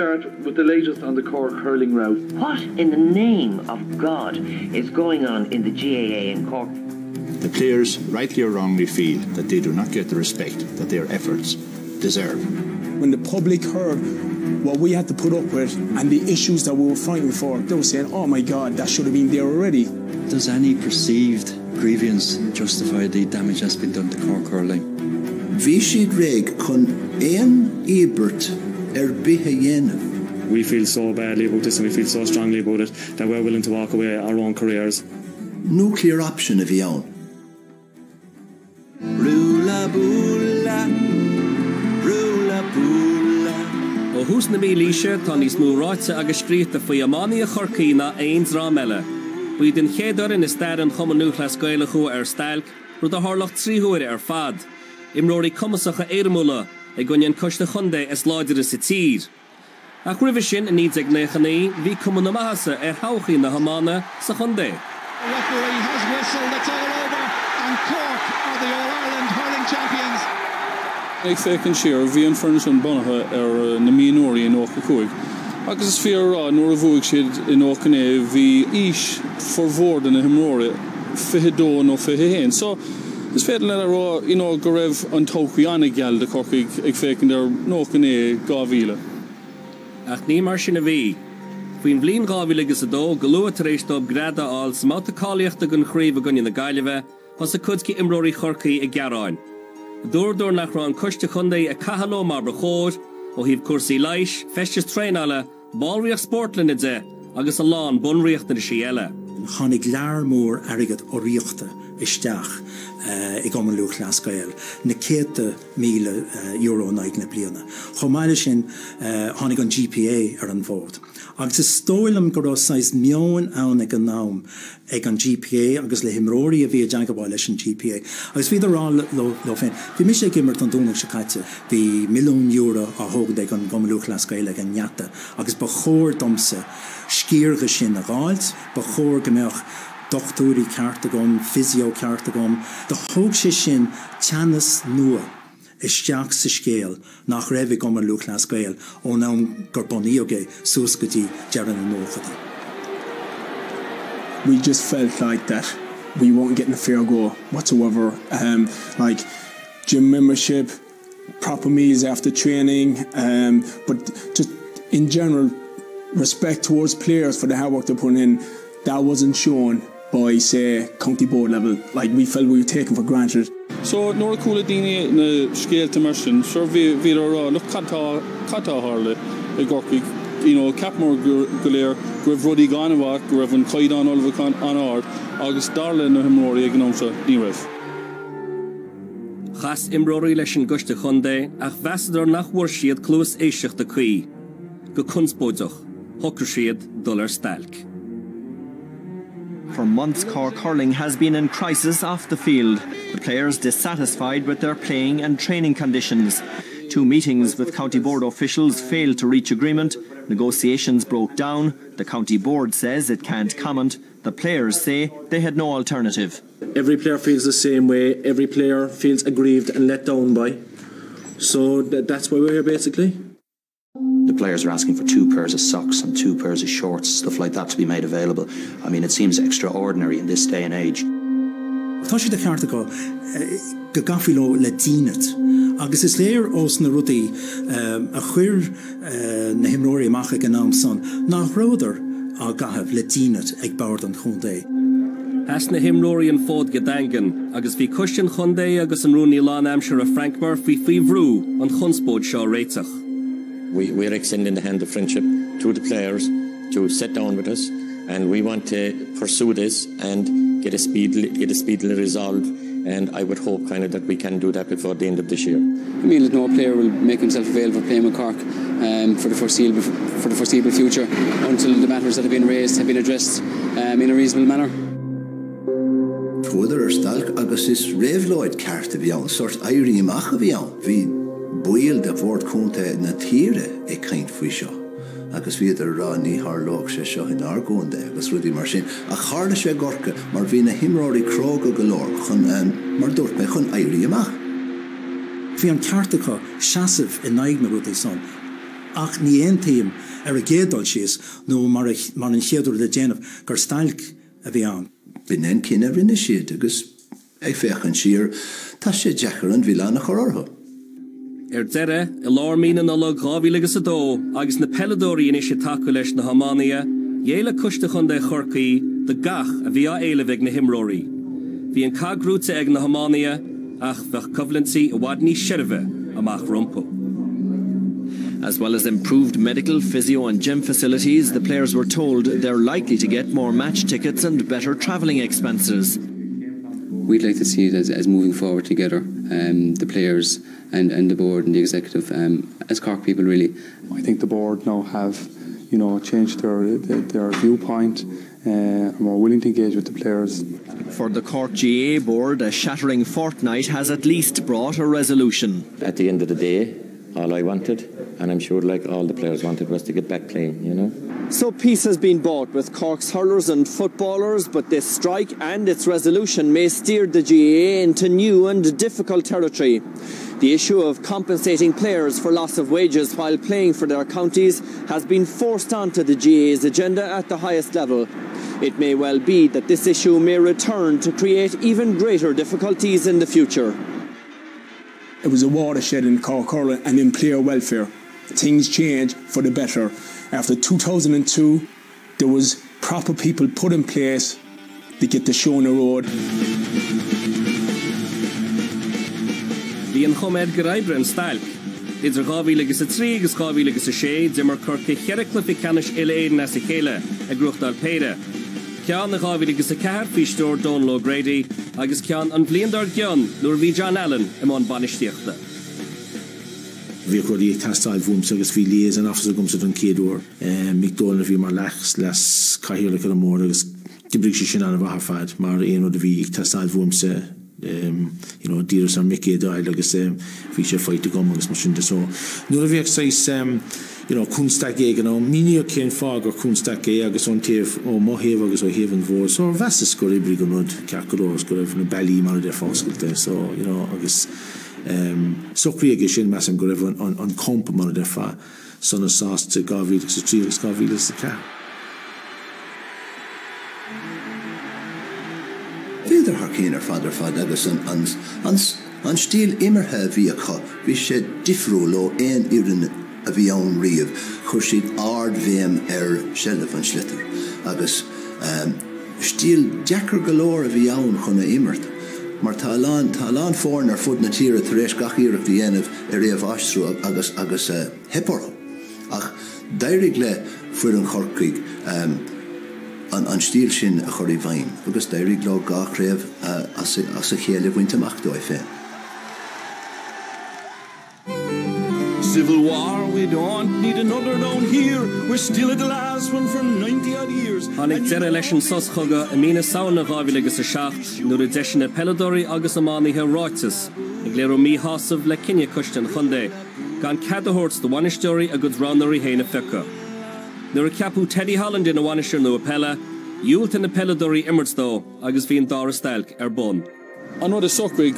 start with the latest on the Cork hurling route. What in the name of God is going on in the GAA in Cork? The players, rightly or wrongly, feel that they do not get the respect that their efforts deserve. When the public heard what we had to put up with and the issues that we were fighting for, they were saying, oh my God, that should have been there already. Does any perceived grievance justify the damage that's been done to Cork hurling? Bhí siad réig chun Ebert ar bithe dhéanamh. We feel so badly about this and we feel so strongly about it that we're willing to walk away our own careers. Nuclear option a bhí ann. Rúla búla Rúla búla ó hús na mí líise tá níos múráite agus scríta faoi amáí a chorcaína aons rá meile. Bui den chéadar in is stair an chomanúchlas goile chu ar stailc rud a hálach tríúir ar fad. Imróí cumasacha éidirmúla ag gunnean coiste chundé is láidere sa tír. A chuibh sin in níag nechannaí bhí cumman na maihasa ar háchaí na hamána sa chundé. Eag fécinn siar bhí an fernis an banathe ar uh, na míóí in ácha chuig. Agus is fiarrá nóair a bhuaigh siad in ácané bhí os forhórdan na himróir fidó nó fihéin. So is féidir le rá in go raibh an tóchaí anna geall de corcaig ag fécinn ar nócanné gáhíle. Ach ní mar sin a bhí. Fuoin bblin gáhílagus a dó goú éis do grada áil cáíochtta gon chríomh gunine na gaiileh was a chudci imróí chorcaí i gearáin. Dúdú nach ra an chuiste chundaí a cahaló mar bre chóir ó híh cuasaí leis, festes tréáile, ballríoch sportlinne de agus a lán bunriocht na sí eile. Channig learmór agad oríochta isteach uh, i go an luúch lascail na céte míle uh, euro naig na bliana. Chomáile sin GPA ar an bód. agus is stoilm go 6 mion an GPA agus le himróí a bhí GPA. agus hí rá lo féin. Bhí mis sé gimmert an dúnach se caiite euro a thugad ag an gomlúch lascaile an neata agus ba chóir domsa scíirge isteach sa scéal nach raibh ó dearan. We just felt like that we won't get in a fair go whatsoever. Um, like gym membership, proper meals after training, um, but just in general, respect towards players for the hard work they're putting in, that wasn't shown by say county board level like we felt we were taken for granted so nor coolla daine eh, na scéalte mar sin sure vi vi rá lu catá catá hále i eh, gorki you know capmór goléir go raibh rudí ganhha go raibh an caiidán olbhán an át agus darle na himróí ag gnomsa ní raibh. Chas imróí leis an goiste chundé ach bheasidir nachhhuiir siad clús éisiocht a chuí, go kunspóideach, hogur siad dul ar stelk. For months, Cork hurling has been in crisis off the field, the players dissatisfied with their playing and training conditions. Two meetings with county board officials failed to reach agreement, negotiations broke down, the county board says it can't comment, the players say they had no alternative. Every player feels the same way, every player feels aggrieved and let down by. So that's why we're here basically. The players are asking for two pairs of socks and two pairs of shorts, stuff like that to be made available. I mean, it seems extraordinary in this day and age. Tá si de cheartta go go gafiló le dínet. agus is léir os na rudaí eh, a chuir eh, na himróí amach gan ná san nach roidir a gahab le dínet ag bar an chundé. Has na himróí an fód gedangan, agus bhí cussin chundé agus an rúní lá amsir a Frankmar fhí fihhrú an chunspód seo réiteach. We, we're extending the hand of friendship to the players to sit down with us and we want to pursue this and get a speedily get a speedily resolved and I would hope kind of that we can do that before the end of this year. I mean that no player will make himself available for playing with Cork um, for the foreseeable for the foreseeable future until the matters that have been raised have been addressed um, in a reasonable manner. Tuidir ar stalk agus is réhlóid ceart a bhí an sort éiríach a bhí an hí buil de bhór chunta na tíre ag chéint faoi seo. agus viidir rá ní hálóg sé seo in argónde agus rudí mar sin a chále sé gorca mar hí na himráí croga golóir chun an mar dúirt me chun éirí amach. Bhí an ceartacha seaamh in neig na rudí son. ach ní ein tíim ar a gédal sios nó mar an chéadú le déanamh gur stailc a bhí an. Bin en cinenne rinne siad agus ag fechan sir tá sé dechar an bhíle nach chortha. Er deire i lámína nó le gáhílagus a dó agus na pedóí in sé takeú leis na Hamánia, héle cuiste chun de chorcaí de gach a bhí éileh na himróí. Bhí an cagrúte ag na Hamánia ach bheith covenantí a bhhad ní sibh amach rompo. As well as improved medical, physio and gym facilities, the players were told they're likely to get more match tickets and better travelling expenses. We'd like to see it as, as moving forward together, um, the players and, and the board and the executive, um, as Cork people really. I think the board now have, you know, changed their their, their viewpoint, uh, are more willing to engage with the players. For the Cork GAA board, a shattering fortnight has at least brought a resolution. At the end of the day, all I wanted, and I'm sure like all the players wanted, was to get back playing, you know. So peace has been bought with Cork's hurlers and footballers, but this strike and its resolution may steer the GAA into new and difficult territory. The issue of compensating players for loss of wages while playing for their counties has been forced onto the GAA's agenda at the highest level. It may well be that this issue may return to create even greater difficulties in the future. It was a watershed in Cork hurling and in player welfare. Things changed for the better. After 2002, there was proper people put in place to get the show on the road. híon choméid go raibrenn stail. Dit er gavílegus a trí agus gavílegus a sé de mar chuce cheirlufi canis eile na sa chéile a grochtdal peide. Cean na gavílegus a ceir fiúir Don Logrady agus cean an bliondar gian nuair hí John Allen am an banisteochtta. Vi choí testáil bhúm agus bhí líos an afsa gom an céadú eh, micdóna bhí mar lechs les caihéla a mór agus gibrí sin an bhafaid mar aon de bhí testáil bhúmse dieer sam mé agus vi sé feit gomangus mar sin so. Nu vi se kunstak gen mini ken fager kunstak agus on teef og ma he agus og heven vor so weskur ibri go kekur na Bellí mar der fakulte so agus sokri sin me go an kompa mar der fa sonnne sas til gavi til tri gavi til ke. Féidir haar céan ar fadidir fad agus an an stíl immerthe bhí a chu bhí sé difriúló éon ian a bhí an riamh chur siad ard bhéim ar sellh an slitter agus um, stíl dechar golóir a bhí ann chuna immert. Mar talán talán fórn ar fud na tíre tar rééis gachíach dhéanamh ar réomh astrú agus agus uh, hepor. Ach deirig le fuair an chorcaig um, an, an stíl sin a choirí bhain, agus deirig le gachréibh uh, as a chéile bhainteach dóid fé. Civil War, we don't need another down here. We're still at the last one for 90 odd years. Hannig de leis an soschoga a mína saona gáhílegus a seach nuair a deisina pedóí agus amáníthe ráitas, ag léir mí hásamh le cinenne cuiisten chundé, gan cadhort do bhainisteoí a go rannarí héna fecha. Nuair a ceapú Teddy Holland in bhhainisteir nó a pelle, Dúilta na pedóí immertdó agus bhíon dárasteilc ar bon. An rud a socuig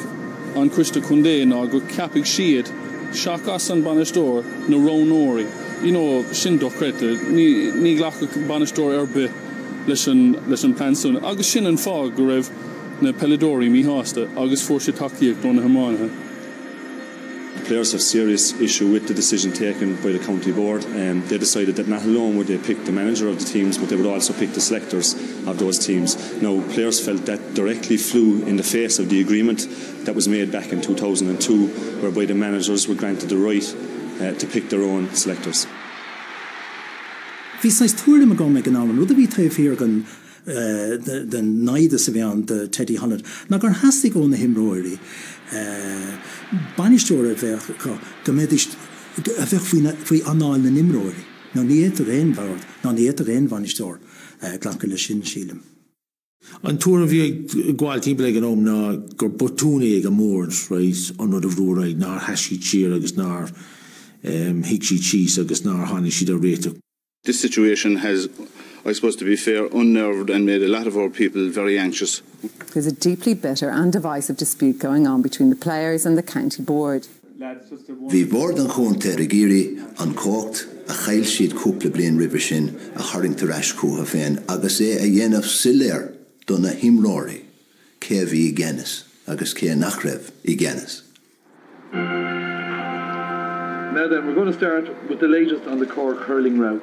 an cuiiste chundé ná gur capig siad seachas an banistóir na Rónóí. I sin dochrete ní ghlacha banistóir ar be leis leis an pensún, agus sin an fá go raibh na pedóí mí háasta agus fór sé takeíag don na hamáinethe. Players have serious issue with the decision taken by the county board and um, they decided that not alone would they pick the manager of the teams but they would also pick the selectors of those teams. Now players felt that directly flew in the face of the agreement that was made back in 2002 whereby the managers were granted the right uh, to pick their own selectors. Bhí sais túir me go me gan ná ru a bhí taobh gan den naide sa bhí an de Teddy Holland, na gur hastig ó na himróirí. Banisteúir a bheith go méist a bheith faoi anáil na nimróirí. ná ní a réonhhar ná ní a réonhhanisteir glanca le sin sílim. An túair bhí gháil timp an om ná gur botúna ag go mór rééis an a bhrúraid ná heisí tíir agus ná hiic sí tíís agus ná hána siad a réite. This situation has I suppose to be fair, unnerved and made a lot of our people very anxious. There's a deeply bitter and divisive dispute going on between the players and the county board. Bhí bord an chunta a géirí an cócht a chail siad cúpla blion river sin a haringtar eiscútha féin, agus é a dhéanamh siléir donna himráirí cé bhí i gceannis agus cé nach raibh i gceannis. Now then, we're going to start with the latest on the Cork hurling route.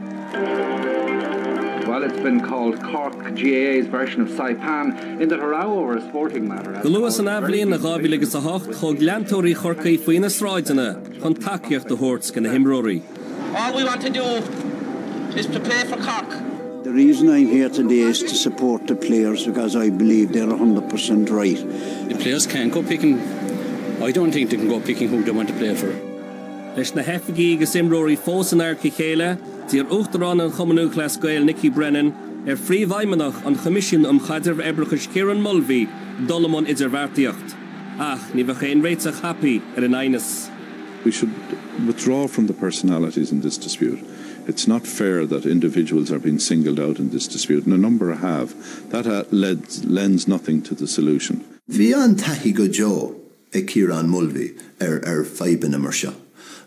Well, it's been called Cork GAA's version of Saipan in that a row over a sporting matter. Go Lewis an Ablíon na gábí agus a hocht chug leantóirí chorcaí faoine sráidena chun takeíocht do hort gan na himróí. All we want to do is to play for Cork. The reason I'm here today is to support the players because I believe they're 100% right. The players can't go picking. I don't think they can go picking who they want to play for. Leis na hefigí agus imróí fósan air chéile, tíar uchtarrán an chomanú glascoil Nicky Brennan ar fríomhhaimeach an chomission am chaidirh ebrachas Kieran Mulvey dolamon idirhhartíocht. Ach, ní bheith chéon réit a chapi ar an ainas. We should withdraw from the personalities in this dispute. It's not fair that individuals are being singled out in this dispute, and a number have. That uh, led, lends nothing to the solution. Bhí an taí go Jo ag Kieran Mulvey ar ar feban mar seo.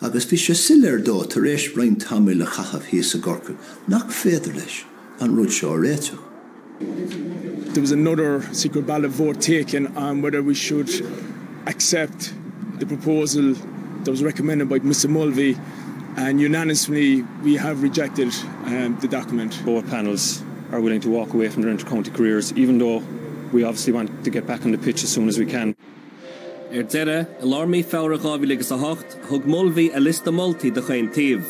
Agus bhí se siir dó tar rééis brein tamí le chachah hí a gorca nach féidir leis an rud seo réiteach. There was another secret ballot vote taken on whether we should accept the proposal that was recommended by Mr Mulvey and unanimously we have rejected um, the document. Both panels are willing to walk away from their inter-county careers even though we obviously want to get back on the pitch as soon as we can. Er deire alarmí fára gáhílegus a hocht thug mulhí a lista moltúltaí do chuin taobh.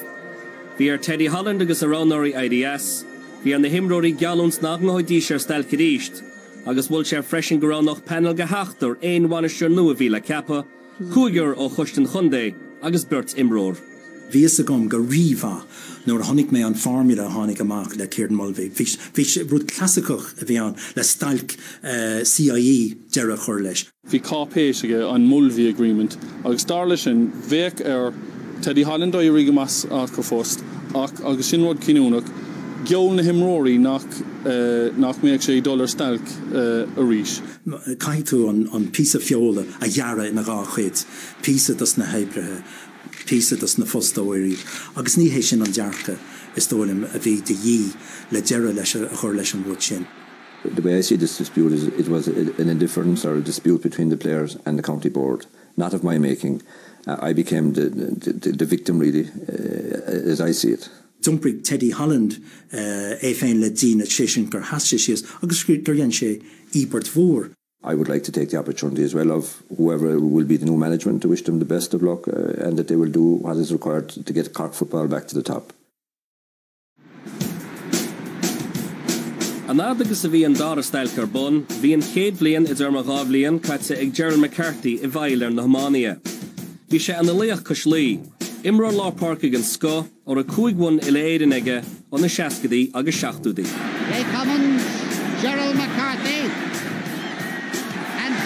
Bhí ar Teddy Holland agus a Ronáí IDS, hí an na himróí geúns nach nóidí sé stel ríist, agus bhfuil sé freisin gorán nach panel go heachtar éonhhaine nua bhí le cepa, chuigur ó chustan chundé agus burt imrór. Bhí a gom go riomha nuair a tháinig mé an formula tháinig amach le céir Mulvé. Bhí rud clasicach a bhí an le stalk uh, CIE deire chur leis. Bhí cápéisige an Mulví Agreement agus starla sin bhéic ar Teddy Holland ri mas a go fóst ach agus sinród cinúnach geol na himróí nach uh, nach méag sé dollar stalk uh, a ríis. Caiitú an, an pí fiola a dhearra in a ráchéid, pí das na hebrethe. Písa as na fostóirí, agus ní hééis sin an dearcha is tólim a bhí de dhí le deire leis a chur leis an bhd sin. The way I see this dispute is it was an indifference or a dispute between the players and the county board, not of my making. Uh, I became the, the, the victim really, uh, as I see it. Dumprig Teddy Holland uh, é féin le dína sésin gur hasise sios agus gurhéan sé íbert mhór. I would like to take the opportunity as well of whoever will be the new management to wish them the best of luck uh, and that they will do what is required to get Cork football back to the top. An agus a bhí an dásteil carbon, hí an chéad blion is ar a gáblíonn caite ag Gerald McCarthy i bhailir na Hamánia. Bhí sé an naléoch cos lí, imra lápáca an sco ó a cuaighain i le éan aige ó na seacadaí agus seaachúdaí. Hey Commons, Gerald McCarthy.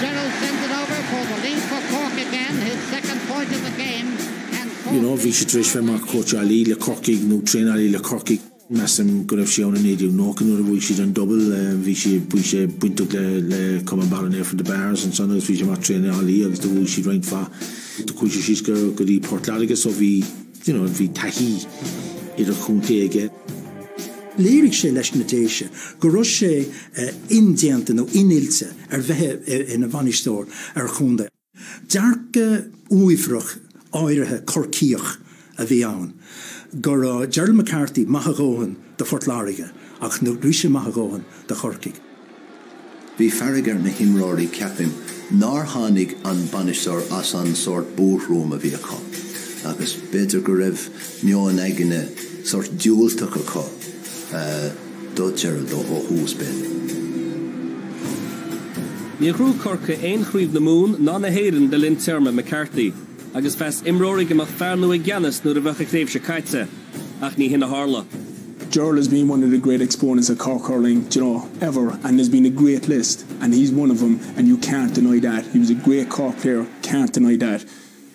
Gerald sends it over for the lead for Cork again, his second point of the game. You know, mar coach alí le nó trein alí le corkiig meam go raibh séánna néidir nócan a bhúil siad an dobal hí sé bu sé buinte le le com an ballnéir fan de Bears an san hí sé mar trein alí agus do bhúil si rein fa do chu sé sis go go dí Portlagus ó bhí hí taí idir chuntéige. Lérig sé leis na déise, go ru sé indianta nó inilse ar bheitthe ina bhanistóir ar chunda. Dearcha uifrach áirithe corcíoch a bhí ann. Gur Gerald McCarthy maithagóhan de fortláige ach nó ríise maithagóhan de chorciig. Bhí ferrigar na himráí ceapim ná hánig an banistóir as an sort búrúm a bhí aá. agus beidir go raibh meán aigeine sort dúúlteach aá. Dó Gerald ó húsbin. Ní chrú corcha éon chríomh na mún ná na héann de linn termma McCarthy, agus fes imróí goach fearnú i gceannas nuair a bhecha léh se caiite ach ní hinna hála. Gerald has been one of the great exponents of Cork hurling, you know, ever, and there's been a great list, and he's one of them, and you can't deny that. He was a great car player, can't deny that.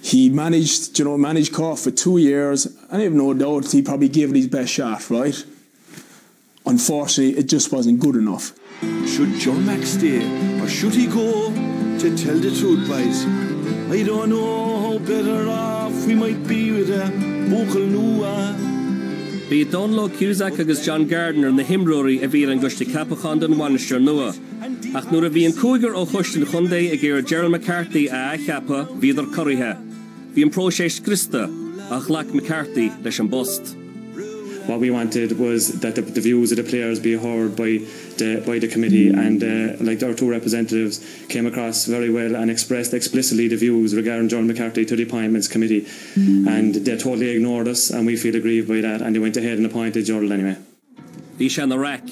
He managed, you know, managed Cork for two years, and I have no doubt he probably gave it his best shot, right? Unfortunately, it just wasn't good enough. Should John Max stay, or should he go? To tell the truth, boys, I don't know how better off we might be with a vocal nua. Bhí Donal Óg Cusack agus John Gardner na himróí a bhí an goiste capachan den Wanister nua. Ach nuair a bhí an cúigur ó chuistin chundé a ggéir Gerald McCarthy a cheappa híidir choiríthe. Bhí an próséis Christa ach lech McCarthy leis an bost. What we wanted was that the, the, views of the players be heard by the by the committee and uh, like our two representatives came across very well and expressed explicitly the views regarding John McCarthy to the appointments committee mm. and they totally ignored us and we feel aggrieved by that and they went ahead and appointed Gerald anyway. Bhí se na rack.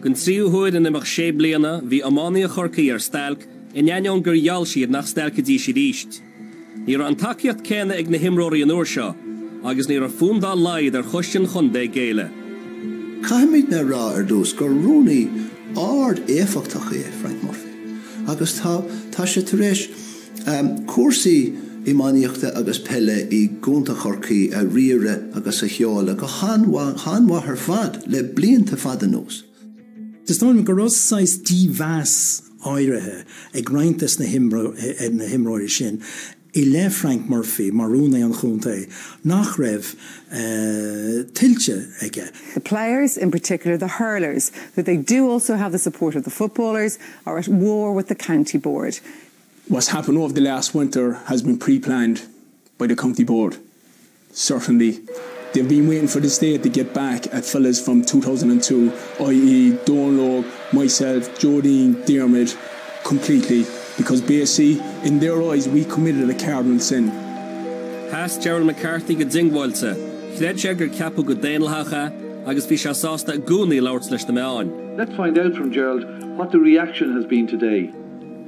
Gunn tríúhuiid in imach sé bliana hí ammáí a chorcaí ar stelk in neon gur jaall siad nach stelcadí si ríist. Ní an takeíocht céna ag na himróí an uair seo, agus ní ar fúndá laid ar chuistin chundé géile. Caiimiid na rá ar dús gur rúnaí áard éfachtach é Frank Murphy. agus tá tá sé taréis um, cuasaí imáíochta agus pelle i gúnta chorcaí a rire agus a cheála go háha ar fad le blianta fad an nós. Ná go rosáis díhheas áirithe ag greintas na himráir sin i le Frank Murphy marúna an chunta nach raibh uh, tiltte ige. The players, in particular the hurlers, that they do also have the support of the footballers, are at war with the county board. What's happened over the last winter has been pre-planned by the county board. Certainly. They've been waiting for the state to get back at fellas from 2002, i.e. Donal Óg, myself, Joe Deane, Dermot, completely because basically in their eyes we committed a cardinal sin. Has Gerald McCarthy go dingháilte, Chléad sé gur ceapú go déalhacha agus bhí se sásta gúnaí lát leis na meáin. Let's find out from Gerald what the reaction has been today.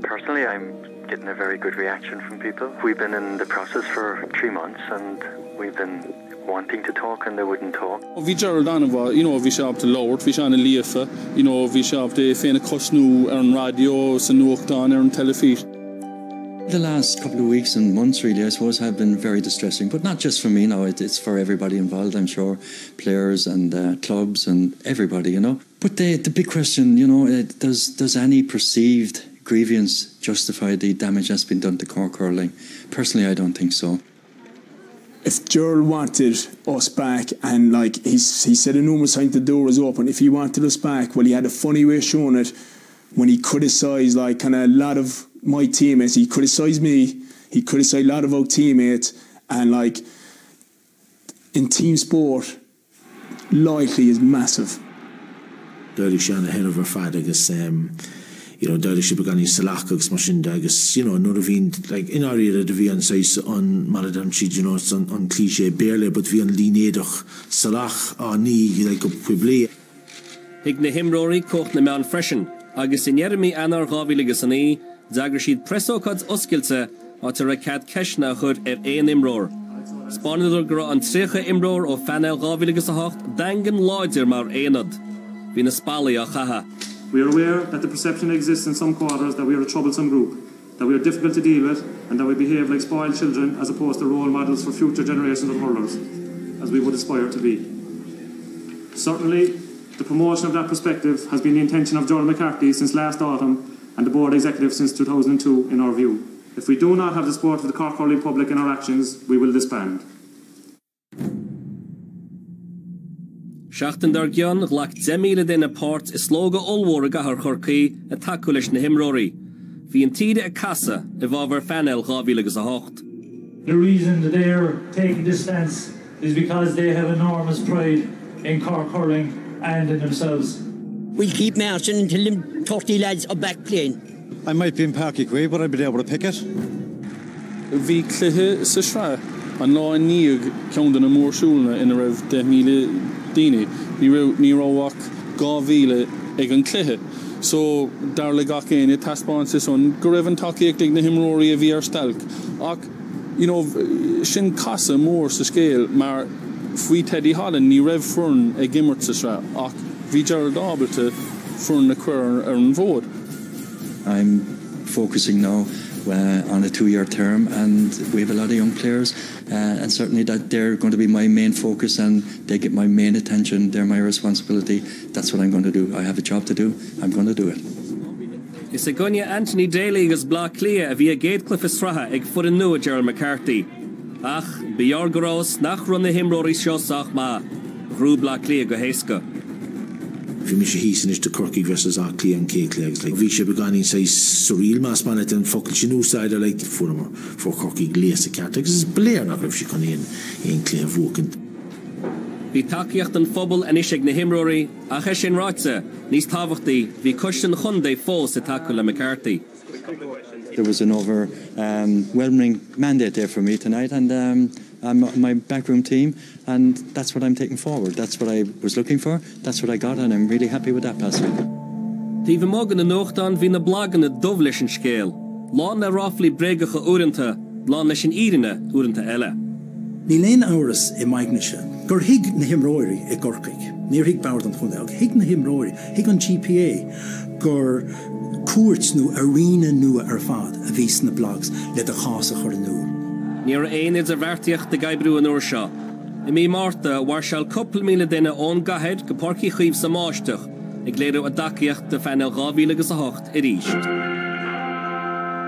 Personally, I'm getting a very good reaction from people. We've been in the process for three months and we've been wanting to talk and they wouldn't talk. Vi Gerald anwa you know vi se te Lord vi an liefe you know vi se de féna kosnú ar an radio san nuchtán ar an telefis. The last couple of weeks and months really I suppose have been very distressing but not just for me now it, it's for everybody involved I'm sure players and uh, clubs and everybody you know but the the big question you know it, does does any perceived grievance justify the damage that's been done to Cork hurling personally I don't think so. If Gerald wanted us back and like he's he said a numerous times the door was open. If he wanted us back well he had a funny way of showing it. When he criticized like kind of a lot of my teammates he criticized me. He criticized a lot of our teammates. And like in team sport loyalty is massive. Dirty sean ahead of her fad agus um, you know da si gan í salach agus mar sin agus you know nor a vín like in áí a ví an seis an maladam si you know an, an klísé béle, but hí an línédoch salach á ní like, go publié. Hig na himróí kocht na me an freschen agus in jeremi anar gávilegus an í dagur siad presócad oscailte á tar a cad ceisna chud ar éon imrór. Spáidir gur an trícha imrór ó fanel gávilegus a hocht dagan láidir mar éad. Bhí na spálaí a chaha. We are aware that the perception exists in some quarters that we are a troublesome group, that we are difficult to deal with, and that we behave like spoiled children as opposed to role models for future generations of hurlers, as we would aspire to be. Certainly, the promotion of that perspective has been the intention of John McCarthy since last autumn and the board executive since 2002 in our view. If we do not have the support of the Cork Hurling public in our actions, we will disband. Seachtain dar gian lech déíle déna páirt is slóga óhór a gahar chorcaí a takeú leis na himróí. Bhí an tiide a casa i bháhar fanel gáhílagus a hocht. The reason that they are taking this stance is because they have enormous pride in Cork hurling and in themselves. We'll keep marching until them 30 lads are back playing. I might be in Parky Quay, but I'd be able to pick it. Bhí cluthe sa sra an lá níag cean na mórsúlna ina raibh de míle daine ní róhaach gáhíle ag an cluthe. So dar le gach éine taspáin son go raibh an takeíag na himróí a bhí ar stelk. ach you know, sin casa mór sa scéal mar faoi Teddy Holland ní raibh fern ag gimmert sa ach bhí dear dábalte fern na cuir ar an bhód. I'm focusing now uh, on a two-year term, and we have a lot of young players, uh, and certainly that they're going to be my main focus, and they get my main attention. They're my responsibility. That's what I'm going to do. I have a job to do. I'm going to do it. Is Anthony Daly ag Gerald McCarthy. Ach, nach má go. Vi mis hísan is de Corki versus a kli an kélegs. Like, vi se beganin se surreal mas man en fokkel sin úside like, former for Corki glese cat is beléir nach if se kan een een kle woken. Bhí takeíocht an fphobal an isise na himróí a che sin ráite níos táhachttaí hí costan chundé fós a takeil le McCarthy. There was an overwhelming um, mandate there for me tonight, and um, I'm my backroom team, and that's what I'm taking forward. That's what I was looking for. That's what I got, and I'm really happy with that pass. Tí bh mogan na nóchtán hí na blagan na dóh leis an scéal. Lá na ráflí bregacha uanta lá leis an írinne uanta eile. Ní léon áras i maigneise, gur hiig na himróirí i gorcaig, Níor hiig bad an chun hiig na himróirí, hiig an GPA gur cuat nó arína nua ar fad a vís na blogs le a chaasa chu an nuúr. Níor aonid a bhharrtaíocht de gaibrú an uair seo. I mí máta war seall coppla míle duine ón gahead go porcií chuomh sa máisteach ag léadú a daciaocht de fena gáhílagus a hocht i ríist.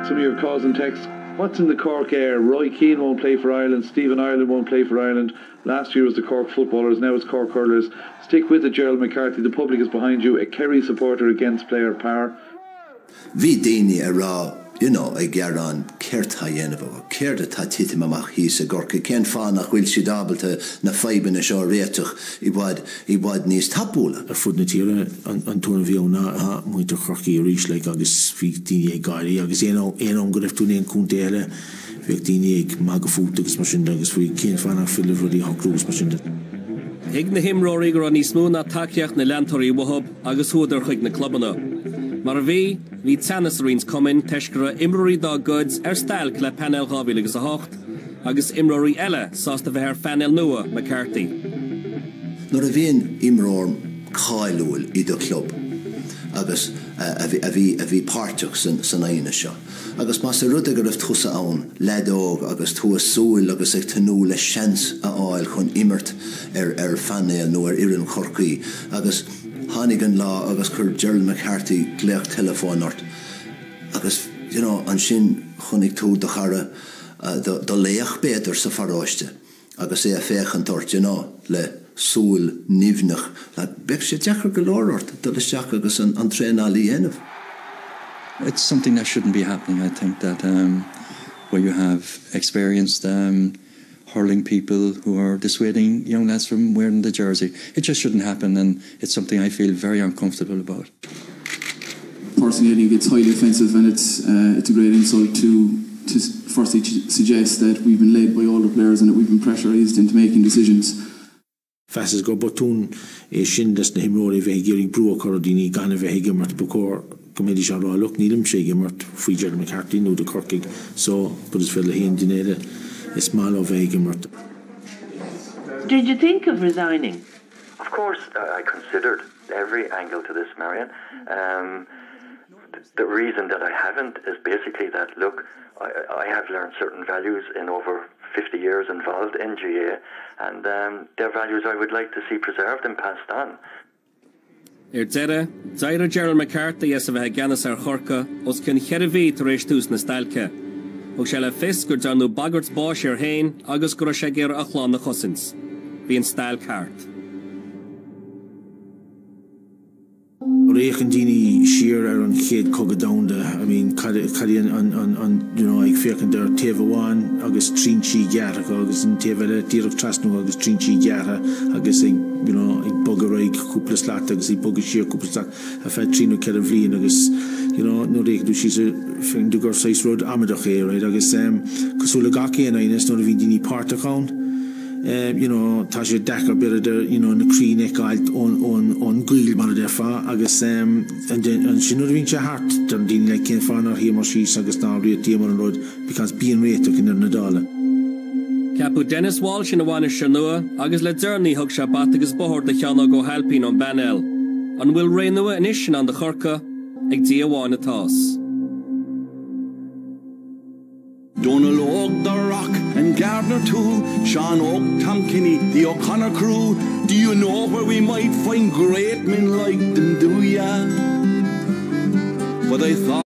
Some of your calls and texts. What's in the Cork air? Roy Keane won't play for Ireland. Stephen Ireland won't play for Ireland. Last year was the Cork footballers. Now it's Cork hurlers. Stick with it, Gerald McCarthy. The public is behind you. A Kerry supporter against player power. Vi déine a rá you know, ag gar an ceirtha dhéanamh céirde tá tiiti amach hí a gorca cén fá nach bhfuil si dábalta na feban seo réiteach i bhd i bhd níos tapúla. Ar fud na tíre an túna bhíonna muinte chochaí rís le agus fi daine gaiirí agus éon go raibh túnaon cúntéile bheith daine ag má go fút agus mar sin agus faoi cén fanna fiile ruí anrús mar sin. Hiag na himráí gur an níos múna takeíocht na leantóirí wahab agus thuúidir chuig na clubbanna. Mar a bhí hí tennis rins cumin teisgura imroí dá goods ar stail le panel gábí agus a hocht, agus imroí eile sásta bheit ar fanel nua McCarthy. Nor a bhíon imrám cáilúil i do club agus a bhí a bhí páteach san san aine seo. agus más a rud gur raibh thusa ann ledóg agus thuasúil agus ag tanú le seans a áil chun immert ar ar fannéil nó ar ian chorcaí agus agus chur Gerald McCarthy léoch telefónart agus you know, an sin chunig tú uh, beter sa agus é a féchan tort you know, le nífnach le be sé dechar do agus an. It's something that shouldn't be happening. I think that um, where you have experienced um, hurling people who are dissuading young lads from wearing the jersey. It just shouldn't happen, and it's something I feel very uncomfortable about. Personally, I think it's highly offensive, and it's uh, it's a great insult to to firstly suggest that we've been led by all the players and that we've been pressurised into making decisions. Fes go botún é sin des na himróí bheith géirí brú chodaíní ganna bheith hiige mar bocór gomédi se ráach nílim sé gimmert fuiidir me cartí nó de corcaig so bud is fel le hén dinéire is má á bheith. Did you think of resigning? Of course, uh, I considered every angle to this, Marion. Um, the reason that I haven't is basically that look, I, I have learned certain values in over 50 years involved in GAA, and um, they're values I would like to see preserved and passed on. Ir deire, Daire Gerald McCarthy as a bheith ganas ar chorca os cin cheirhí tar rééis túús na stailce. Og se le fis gur deanú bagart báis ar hain agus go sé géar aláán na chosins. Bhí an stail ceart. réchen dini sier er an héet kogedownde I mean you know ik feken der teháin agus trintí jarre agus in tevele dierig trasno agus trintí jarre agus ik you know ik bogereig koeles laat agus i boge sier koelsta a fe trino ke vlieen agus you know no ré du si fin dugur seisrod amdoch é right? Agus sem um, kosle gaki en ein is no vin dini part account. Um, you know, tá sé dechar be you know, narí eáilt ón gúil mar defa agus um, an sin vín se hart den dín le cin fannar hí mar sí agus náí a tíar an rud because bíon réach in ar nadále. Ceapú Dennis Wall sin bhhaine se nua agus le dúirnaí thug se bat agus bohor de cheanna go helpín an benel, an bhfuil réanua in isin an de chorca ag dí amháin atás. Donal Óg the Rock and Gardner too, Seán Óg, Tom Kenny, the O'Connor crew. Do you know where we might find great men like them, do ya? But I thought